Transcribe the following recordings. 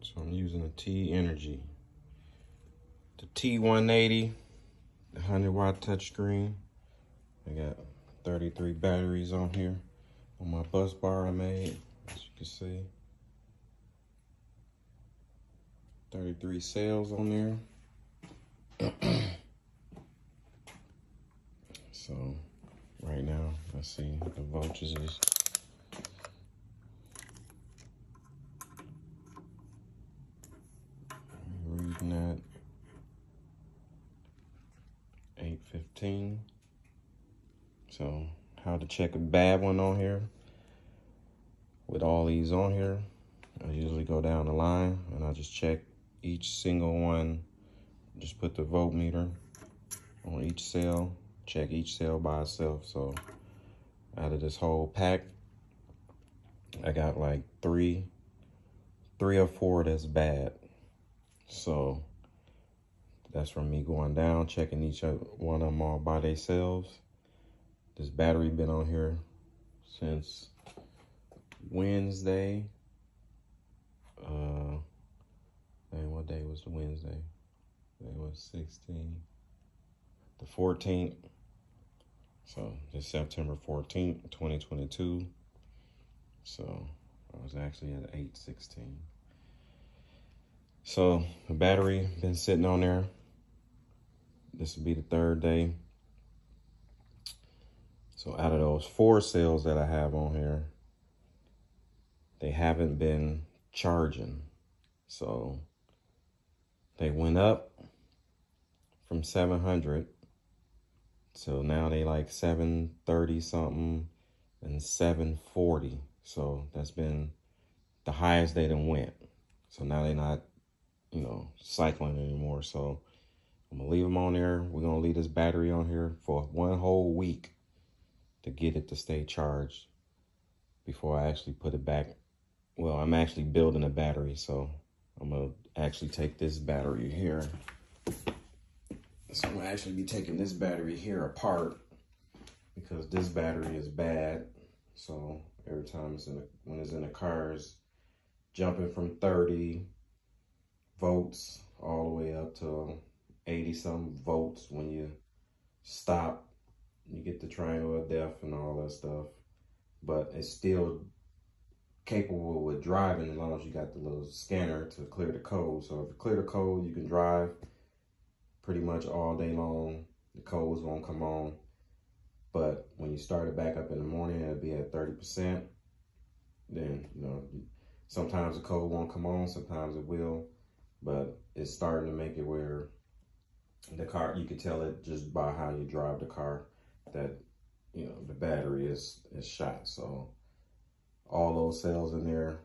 so I'm using a Tenergy. The T180, the 100 watt touchscreen. I got 33 batteries on here on my bus bar I made, as you can see. 33 cells on there. so right now, let's see, the voltages is reading that 815. So how to check a bad one on here. With all these on here, I usually go down the line and I just check each single one. Just put the voltmeter on each cell, check each cell by itself. So out of this whole pack, I got like three, three or four that's bad. So that's from me going down, checking each one of them all by themselves. This battery been on here since Wednesday. Uh, and what day was the Wednesday? It was 16. The 14th. So it's September 14th, 2022. So I was actually at 816. So the battery been sitting on there. This will be the third day. So out of those four cells that I have on here, they haven't been charging. So they went up from 700. So now they like 730 something and 740. So that's been the highest they done went. So now they're not you know, cycling anymore. So I'm gonna leave them on there. We're gonna leave this battery on here for one whole week to get it to stay charged before I actually put it back. Well, I'm actually building a battery, so I'm gonna actually take this battery here. So I'm gonna actually be taking this battery here apart because this battery is bad. So every time it's in the, when it's in the cars, jumping from 30 volts all the way up to 80 some volts when you stop. You get the triangle of death and all that stuff. But it's still capable with driving as long as you got the little scanner to clear the code. So if you clear the code, you can drive pretty much all day long. The codes won't come on. But when you start it back up in the morning, it'll be at 30%. Then, you know, sometimes the code won't come on, sometimes it will but it's starting to make it where the car you can tell it just by how you drive the car that you know the battery is is shot. So all those cells in there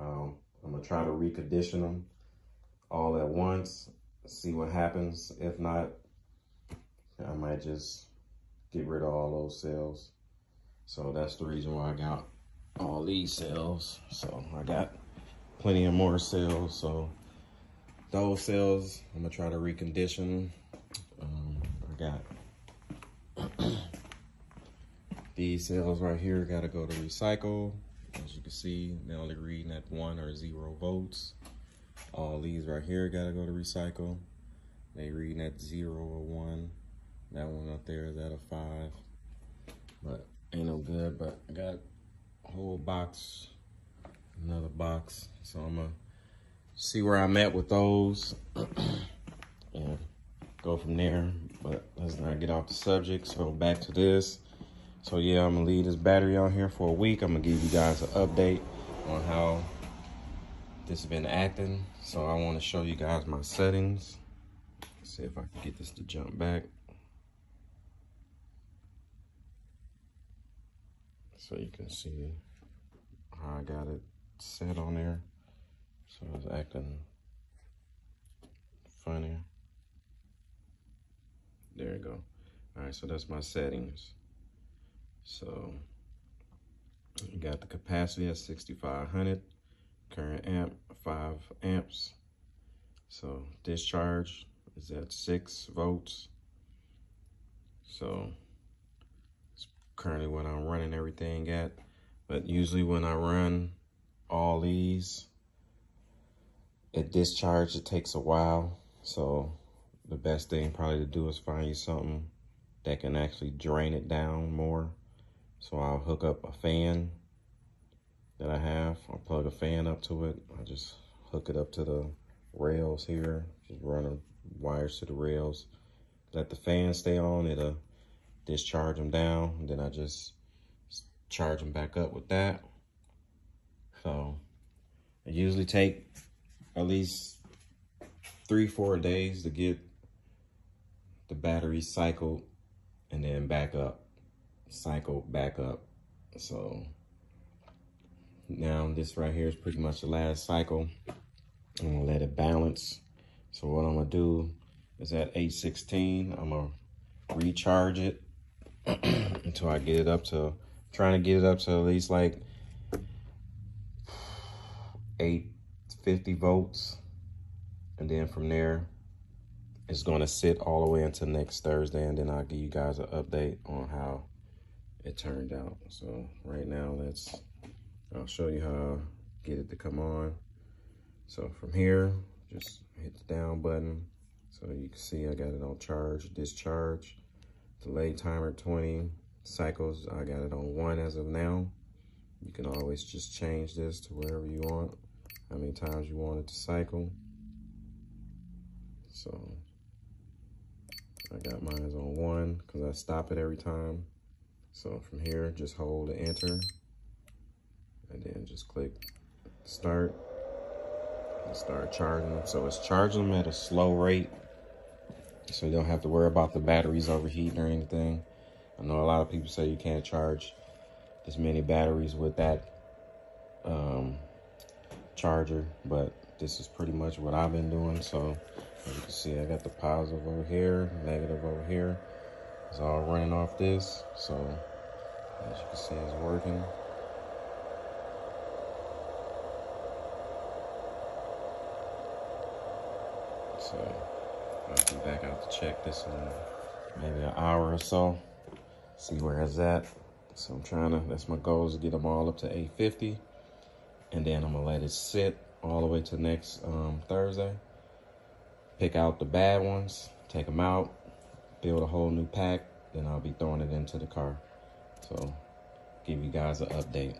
um, i'm gonna try to recondition them all at once see what happens. If not i might just get rid of all those cells. So that's the reason why i got all these cells. So i got plenty of more cells. So those cells, I'm gonna try to recondition. Um, I got these cells right here, gotta go to recycle. As you can see, they're only reading at one or zero volts. All these right here gotta go to recycle. They reading at zero or one. That one up there is at a five, but ain't no good. But I got a whole box, another box. So I'm gonna see where I'm at with those and go from there. But let's not get off the subject. So back to this. So yeah, I'm gonna leave this battery on here for a week. I'm gonna give you guys an update on how this has been acting. So I wanna show you guys my settings. Let's see if I can get this to jump back. So you can see how I got it set on there. So it's acting funny. There you go. All right, so that's my settings. So you got the capacity at 6,500, current amp, five amps. So discharge is at six volts. So it's currently what I'm running everything at. But usually when I run all these, it discharged, it takes a while. So the best thing probably to do is find you something that can actually drain it down more. So I'll hook up a fan that I have. I'll plug a fan up to it. I just hook it up to the rails here. Just run the wires to the rails. Let the fan stay on. It'll discharge them down. Then I just charge them back up with that. So it usually take at least three, four days to get the battery cycled and then back up, cycle back up. So now this right here is pretty much the last cycle. I'm gonna let it balance. So what I'm gonna do is at 816, I'm gonna recharge it until I get it up to, trying to get it up to at least like 850 volts. And then from there, it's gonna sit all the way until next Thursday. And then I'll give you guys an update on how it turned out. So right now, let's, I'll show you how get it to come on. So from here, just hit the down button. So you can see I got it on charge, discharge, delay timer 20 cycles. I got it on one as of now. You can always just change this to wherever you want, how many times you want it to cycle. So I got mine on one because I stop it every time. So from here, just hold the enter and then just click start and start charging. So it's charging them at a slow rate. So you don't have to worry about the batteries overheating or anything. I know a lot of people say you can't charge as many batteries with that um, charger, but this is pretty much what I've been doing. So as you can see, I got the positive over here, negative over here. It's all running off this. So as you can see, it's working. So I'll be back out to check this in maybe an hour or so. See where it's at. So I'm trying to, that's my goal is to get them all up to 850. And then I'm gonna let it sit all the way to next um, Thursday. Pick out the bad ones, take them out, build a whole new pack, then I'll be throwing it into the car. So give you guys an update.